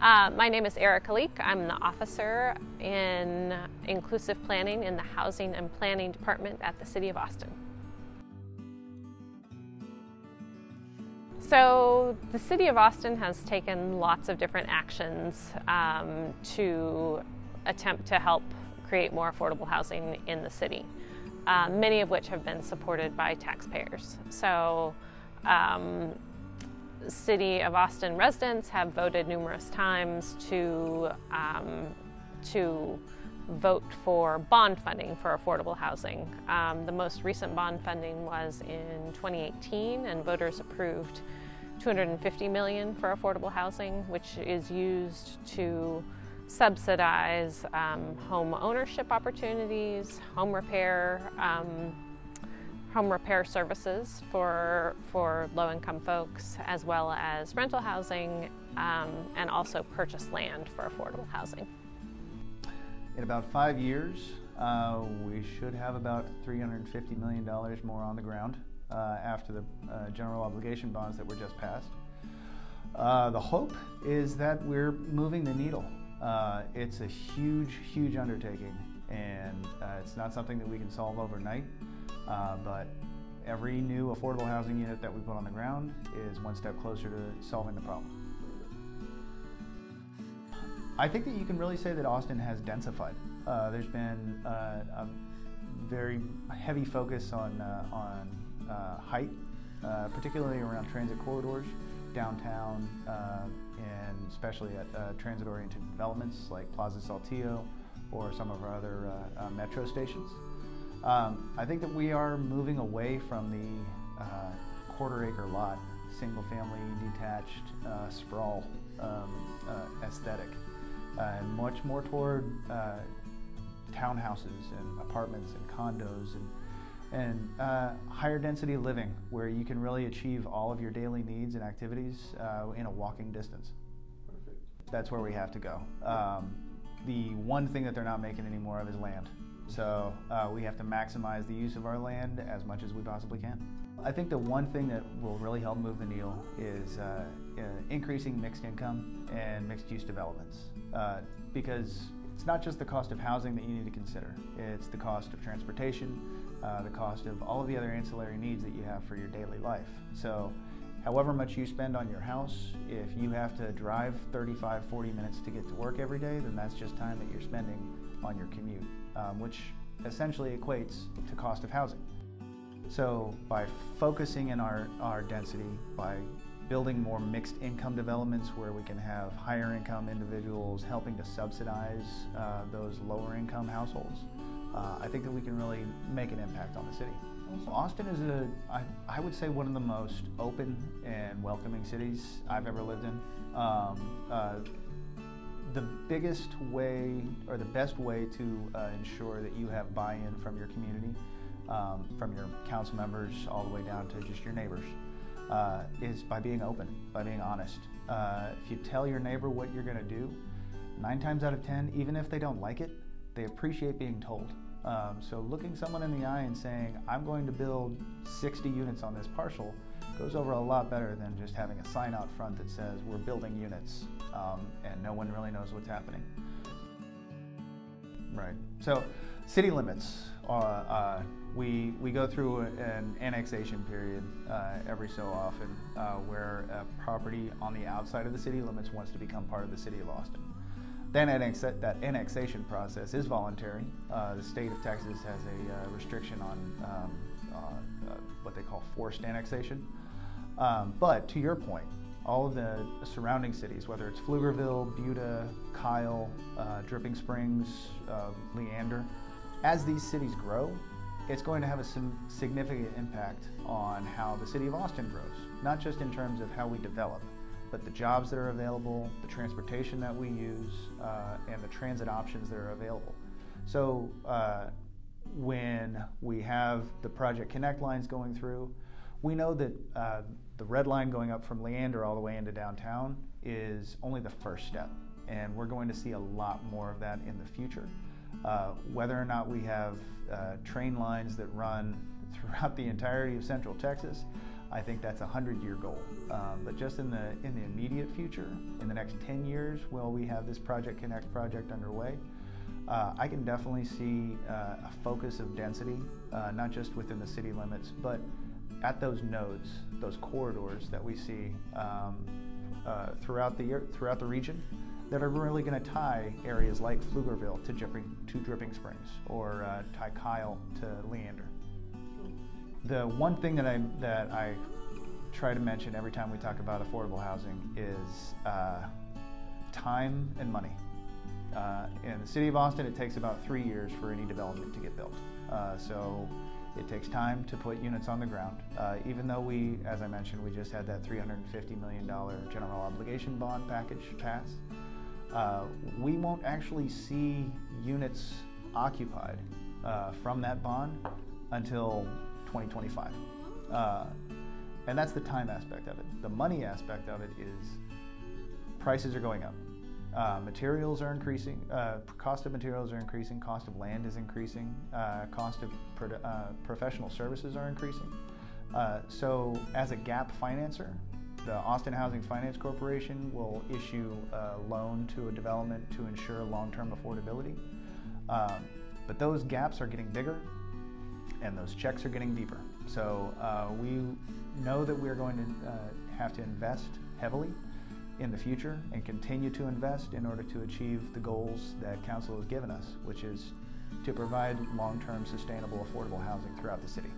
Uh, my name is Erica Leak. I'm the officer in inclusive planning in the Housing and Planning Department at the City of Austin. So, the City of Austin has taken lots of different actions um, to attempt to help create more affordable housing in the city, uh, many of which have been supported by taxpayers. So, um, City of Austin residents have voted numerous times to um, to vote for bond funding for affordable housing. Um, the most recent bond funding was in 2018, and voters approved 250 million for affordable housing, which is used to subsidize um, home ownership opportunities, home repair. Um, home repair services for, for low income folks, as well as rental housing, um, and also purchase land for affordable housing. In about five years, uh, we should have about $350 million more on the ground uh, after the uh, general obligation bonds that were just passed. Uh, the hope is that we're moving the needle. Uh, it's a huge, huge undertaking, and uh, it's not something that we can solve overnight. Uh, but every new affordable housing unit that we put on the ground is one step closer to solving the problem. I think that you can really say that Austin has densified. Uh, there's been uh, a very heavy focus on, uh, on uh, height, uh, particularly around transit corridors, downtown, and especially at transit-oriented developments like Plaza Saltillo or some of our other metro stations. Um, I think that we are moving away from the uh, quarter acre lot, single family detached uh, sprawl um, uh, aesthetic, and much more toward uh, townhouses and apartments and condos and and uh, higher density living where you can really achieve all of your daily needs and activities uh, in a walking distance. Perfect. That's where we have to go. Um, the one thing that they're not making any more of is land. So uh, we have to maximize the use of our land as much as we possibly can. I think the one thing that will really help move the needle is uh, uh, increasing mixed income and mixed use developments. Uh, because it's not just the cost of housing that you need to consider, it's the cost of transportation, uh, the cost of all of the other ancillary needs that you have for your daily life. So however much you spend on your house, if you have to drive 35, 40 minutes to get to work every day, then that's just time that you're spending on your commute um, which essentially equates to cost of housing. So by focusing in our, our density, by building more mixed income developments where we can have higher income individuals helping to subsidize uh, those lower income households, uh, I think that we can really make an impact on the city. Austin is a, I, I would say one of the most open and welcoming cities I've ever lived in. Um, uh, the biggest way or the best way to uh, ensure that you have buy-in from your community, um, from your council members all the way down to just your neighbors, uh, is by being open, by being honest. Uh, if you tell your neighbor what you're going to do, nine times out of ten, even if they don't like it, they appreciate being told. Um, so looking someone in the eye and saying, I'm going to build 60 units on this parcel, goes over a lot better than just having a sign out front that says we're building units um, and no one really knows what's happening. Right. So, city limits. Uh, uh, we, we go through an annexation period uh, every so often uh, where a property on the outside of the city limits wants to become part of the city of Austin. Then annex that annexation process is voluntary. Uh, the state of Texas has a uh, restriction on um, what they call forced annexation. Um, but to your point, all of the surrounding cities, whether it's Pflugerville, Buda, Kyle, uh, Dripping Springs, uh, Leander, as these cities grow, it's going to have a significant impact on how the city of Austin grows, not just in terms of how we develop, but the jobs that are available, the transportation that we use, uh, and the transit options that are available. So uh, when we have the Project Connect lines going through, we know that uh, the red line going up from Leander all the way into downtown is only the first step, and we're going to see a lot more of that in the future. Uh, whether or not we have uh, train lines that run throughout the entirety of central Texas, I think that's a hundred-year goal. Um, but just in the in the immediate future, in the next 10 years, while we have this Project Connect project underway, uh, I can definitely see uh, a focus of density, uh, not just within the city limits, but at those nodes, those corridors that we see um, uh, throughout the throughout the region, that are really going to tie areas like Pflugerville to Dripping, to Dripping Springs or uh, tie Kyle to Leander. The one thing that I that I try to mention every time we talk about affordable housing is uh, time and money. Uh, in the city of Austin, it takes about three years for any development to get built. Uh, so it takes time to put units on the ground. Uh, even though we, as I mentioned, we just had that $350 million general obligation bond package pass, uh, we won't actually see units occupied uh, from that bond until 2025. Uh, and that's the time aspect of it. The money aspect of it is prices are going up. Uh, materials are increasing, uh, cost of materials are increasing, cost of land is increasing, uh, cost of pro- uh, professional services are increasing. Uh, so, as a gap financer, the Austin Housing Finance Corporation will issue a loan to a development to ensure long term affordability. But those gaps are getting bigger and those checks are getting deeper. So, we know that we're going to have to invest heavily in the future and continue to invest in order to achieve the goals that Council has given us, which is to provide long-term sustainable affordable housing throughout the city.